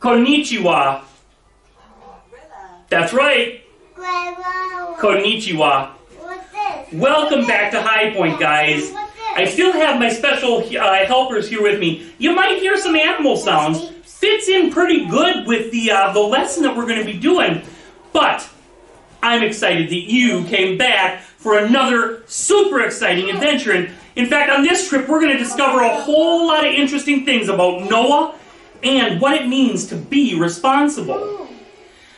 Konnichiwa. That's right. Konnichiwa. Welcome back to High Point, guys. I still have my special uh, helpers here with me. You might hear some animal sounds. Fits in pretty good with the uh, the lesson that we're going to be doing. But I'm excited that you came back for another super exciting adventure. And in fact, on this trip, we're going to discover a whole lot of interesting things about Noah and what it means to be responsible.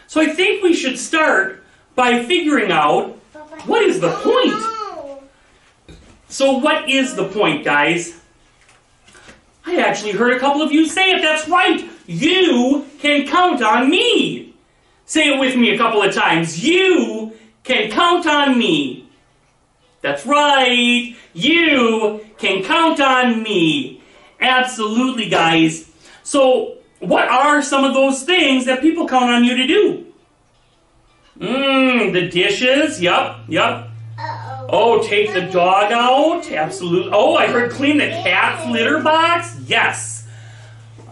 So I think we should start by figuring out what is the point. So, what is the point, guys? I actually heard a couple of you say it. That's right. You can count on me. Say it with me a couple of times. You can count on me. That's right. You can count on me. Absolutely, guys. So, what are some of those things that people count on you to do? Mmm, the dishes. Yup, yup. Uh-oh. Oh, take the dog out? Absolutely. Oh, I heard clean the cat's litter box? Yes.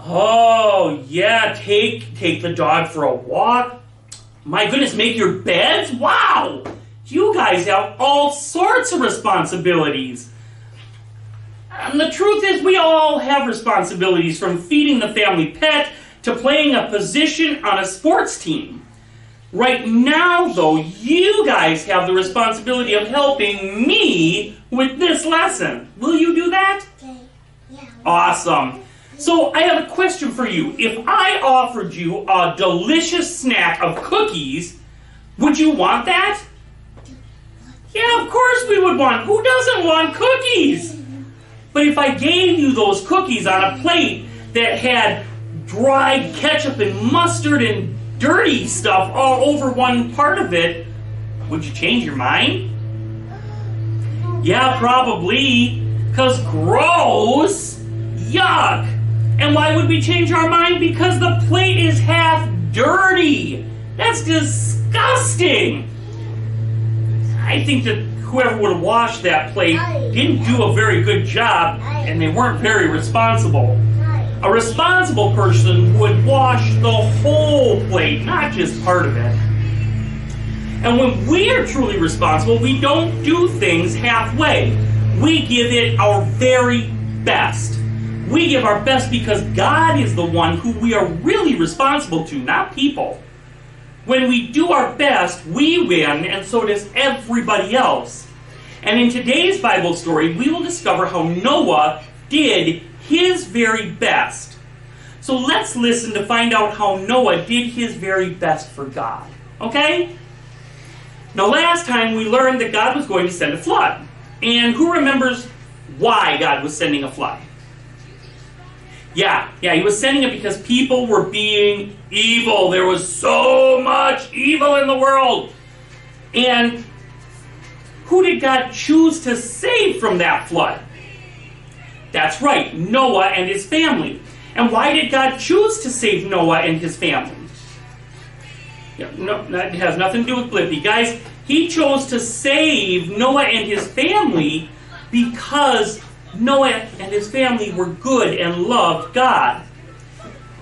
Oh, yeah, take take the dog for a walk. My goodness, make your beds? Wow. You guys have all sorts of responsibilities. And the truth is we all have responsibilities from feeding the family pet to playing a position on a sports team. Right now, though, you guys have the responsibility of helping me with this lesson. Will you do that? Okay. Yeah. Awesome. So, I have a question for you. If I offered you a delicious snack of cookies, would you want that? Yeah, of course we would want. Who doesn't want cookies? But if I gave you those cookies on a plate that had dried ketchup and mustard and dirty stuff all over one part of it, would you change your mind? Yeah, probably. Because gross. Yuck. And why would we change our mind? Because the plate is half dirty. That's disgusting. I think that whoever would have washed that plate didn't do a very good job and they weren't very responsible. A responsible person would wash the whole plate, not just part of it. And when we are truly responsible, we don't do things halfway. We give it our very best. We give our best because God is the one who we are really responsible to, not people. When we do our best, we win, and so does everybody else. And in today's Bible story, we will discover how Noah did his very best. So let's listen to find out how Noah did his very best for God. Okay? Now, last time we learned that God was going to send a flood. And who remembers why God was sending a flood? Yeah, yeah, he was sending it because people were being evil. There was so much evil in the world. And who did God choose to save from that flood? That's right, Noah and his family. And why did God choose to save Noah and his family? Yeah, no, that has nothing to do with Blippi. Guys, he chose to save Noah and his family because Noah and his family were good and loved God.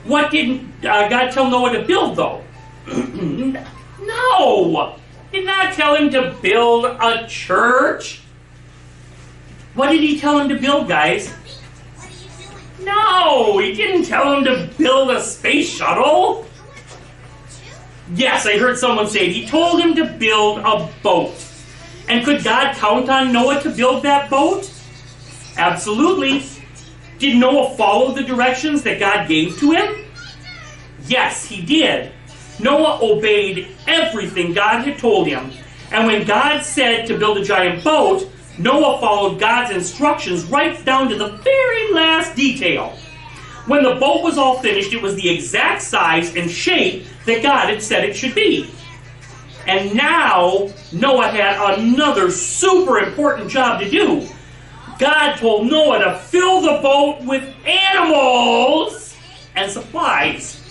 What did uh, God tell Noah to build, though? no! Did not tell him to build a church. What did he tell him to build, guys? No, he didn't tell him to build a space shuttle. Yes, I heard someone say it. He told him to build a boat. And could God count on Noah to build that boat? Absolutely. Did Noah follow the directions that God gave to him? Yes, he did. Noah obeyed everything God had told him. And when God said to build a giant boat, Noah followed God's instructions right down to the very last detail. When the boat was all finished, it was the exact size and shape that God had said it should be. And now Noah had another super important job to do. God told Noah to fill the boat with animals and supplies.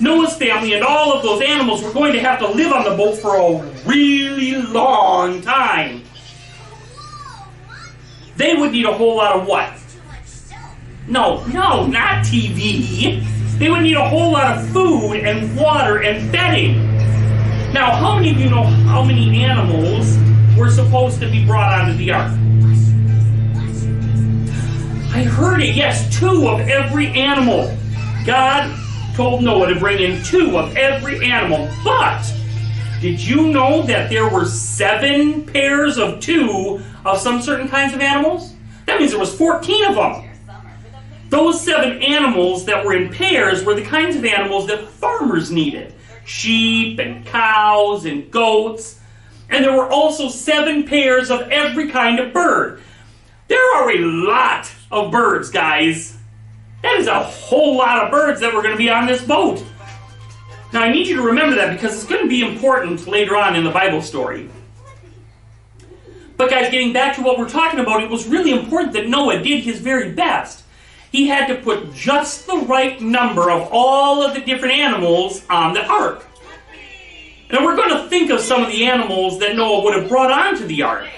Noah's family and all of those animals were going to have to live on the boat for a really long time. They would need a whole lot of what? No, no, not TV. they would need a whole lot of food and water and bedding. Now, how many of you know how many animals were supposed to be brought onto the ark? I heard it, yes, two of every animal. God told Noah to bring in two of every animal, but did you know that there were seven pairs of two of some certain kinds of animals? That means there was 14 of them. Those seven animals that were in pairs were the kinds of animals that farmers needed. Sheep and cows and goats. And there were also seven pairs of every kind of bird. There are a lot of birds, guys. That is a whole lot of birds that were going to be on this boat. Now, I need you to remember that because it's going to be important later on in the Bible story. But, guys, getting back to what we're talking about, it was really important that Noah did his very best. He had to put just the right number of all of the different animals on the ark. Now, we're going to think of some of the animals that Noah would have brought onto the ark.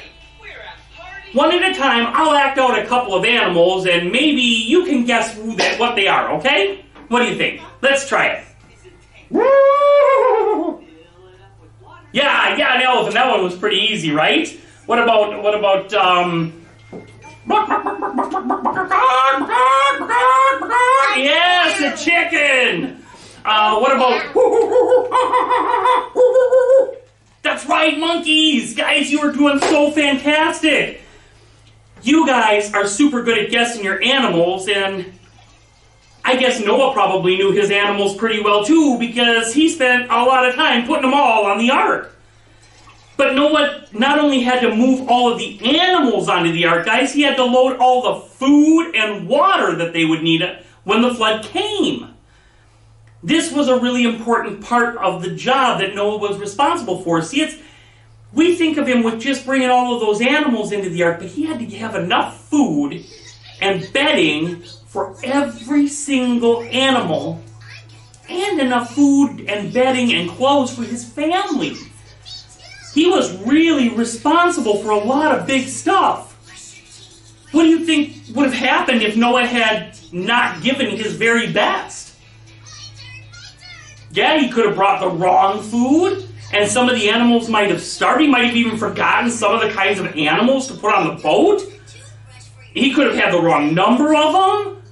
One at a time, I'll act out a couple of animals, and maybe you can guess who that, what they are, okay? What do you think? Let's try it. Yeah, yeah, an elephant. That one was pretty easy, right? What about what about um? Yes, a chicken. Uh, what about? That's right, monkeys. Guys, you are doing so fantastic. You guys are super good at guessing your animals, and I guess Noah probably knew his animals pretty well too because he spent a lot of time putting them all on the ark. But Noah not only had to move all of the animals onto the ark, guys, he had to load all the food and water that they would need when the flood came. This was a really important part of the job that Noah was responsible for. See, it's we think of him with just bringing all of those animals into the ark, but he had to have enough food and bedding for every single animal and enough food and bedding and clothes for his family. He was really responsible for a lot of big stuff. What do you think would have happened if Noah had not given his very best? Yeah, he could have brought the wrong food, and some of the animals might have starved. He might have even forgotten some of the kinds of animals to put on the boat. He could have had the wrong number of them.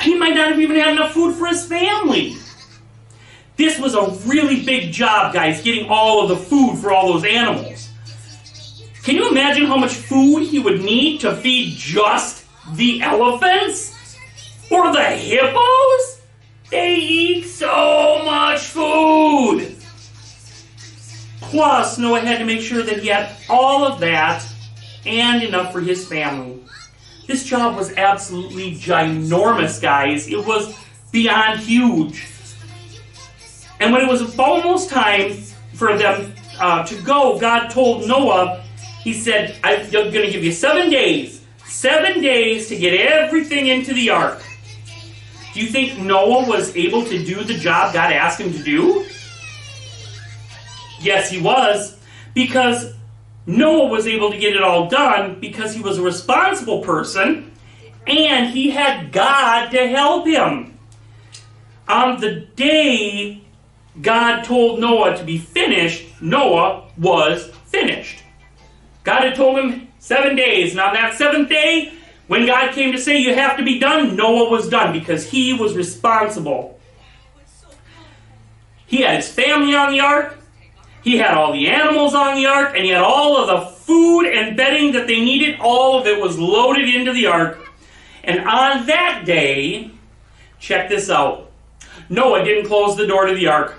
He might not have even had enough food for his family. This was a really big job, guys, getting all of the food for all those animals. Can you imagine how much food he would need to feed just the elephants? Or the hippos? They eat so much food! Plus, Noah had to make sure that he had all of that and enough for his family. This job was absolutely ginormous, guys. It was beyond huge. And when it was almost time for them uh, to go, God told Noah, He said, I'm going to give you seven days. Seven days to get everything into the ark. Do you think Noah was able to do the job God asked him to do? Yes, he was. Because Noah was able to get it all done because he was a responsible person and he had God to help him. On the day God told Noah to be finished, Noah was finished. God had told him seven days, and on that seventh day, when God came to say you have to be done, Noah was done because he was responsible. He had his family on the ark, he had all the animals on the ark, and he had all of the food and bedding that they needed. All of it was loaded into the ark. And on that day, check this out Noah didn't close the door to the ark.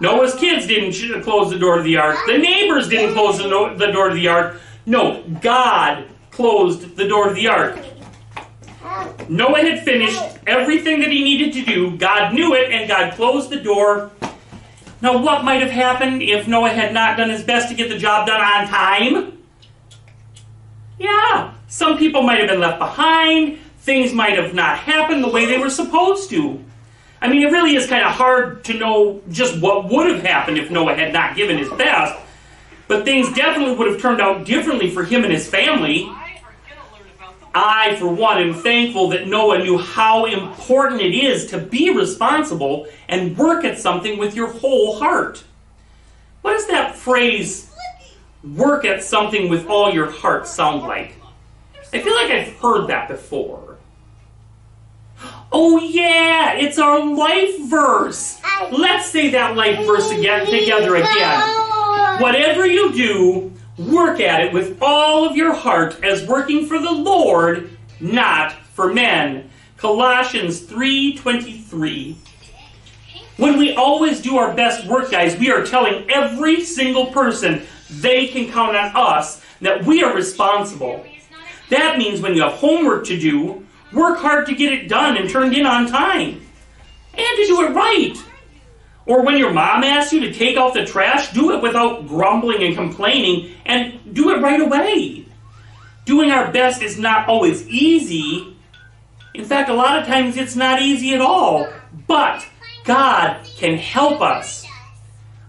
Noah's kids didn't close the door to the ark. The neighbors didn't close the, the door to the ark. No, God closed the door to the ark. Noah had finished everything that he needed to do. God knew it, and God closed the door. Now, what might have happened if Noah had not done his best to get the job done on time? Yeah, some people might have been left behind. Things might have not happened the way they were supposed to. I mean, it really is kind of hard to know just what would have happened if Noah had not given his best. But things definitely would have turned out differently for him and his family. I, for one, am thankful that Noah knew how important it is to be responsible and work at something with your whole heart. What does that phrase, work at something with all your heart, sound like? I feel like I've heard that before. Oh, yeah, it's our life verse. Let's say that life verse again, together again. Whatever you do, work at it with all of your heart as working for the Lord, not for men. Colossians 3:23. When we always do our best work, guys, we are telling every single person they can count on us that we are responsible. That means when you have homework to do, work hard to get it done and turned in on time. And to do it right. Or when your mom asks you to take out the trash, do it without grumbling and complaining and do it right away. Doing our best is not always easy. In fact, a lot of times it's not easy at all. But God can help us.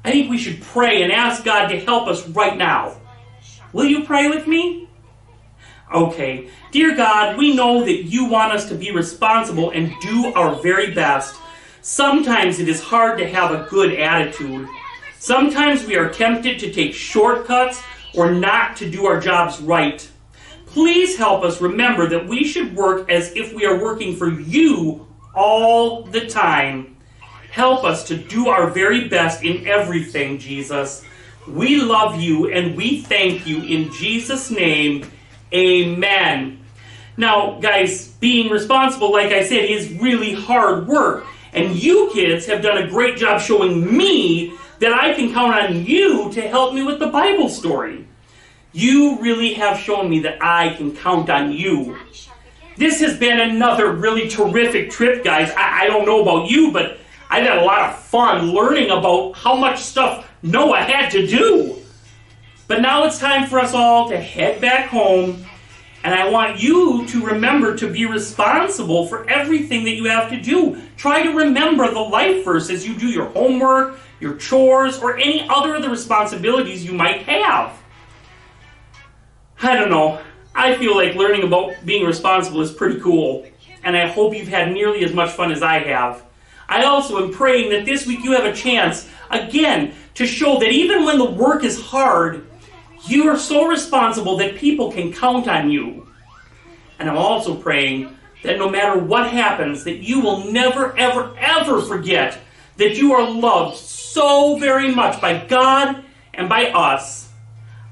I think we should pray and ask God to help us right now. Will you pray with me? Okay. Dear God, we know that you want us to be responsible and do our very best. Sometimes it is hard to have a good attitude. Sometimes we are tempted to take shortcuts or not to do our jobs right. Please help us remember that we should work as if we are working for you all the time. Help us to do our very best in everything, Jesus. We love you and we thank you in Jesus' name. Amen. Now, guys, being responsible, like I said, is really hard work. And you kids have done a great job showing me that I can count on you to help me with the Bible story. You really have shown me that I can count on you. This has been another really terrific trip, guys. I, I don't know about you, but I've had a lot of fun learning about how much stuff Noah had to do. But now it's time for us all to head back home and I want you to remember to be responsible for everything that you have to do. Try to remember the life verse as you do your homework, your chores, or any other of the responsibilities you might have. I don't know. I feel like learning about being responsible is pretty cool, and I hope you've had nearly as much fun as I have. I also am praying that this week you have a chance, again, to show that even when the work is hard, you are so responsible that people can count on you. And I'm also praying that no matter what happens, that you will never, ever, ever forget that you are loved so very much by God and by us.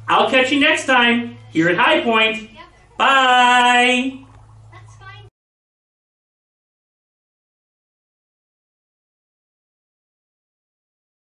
I'll catch you next time here at High Point. Bye.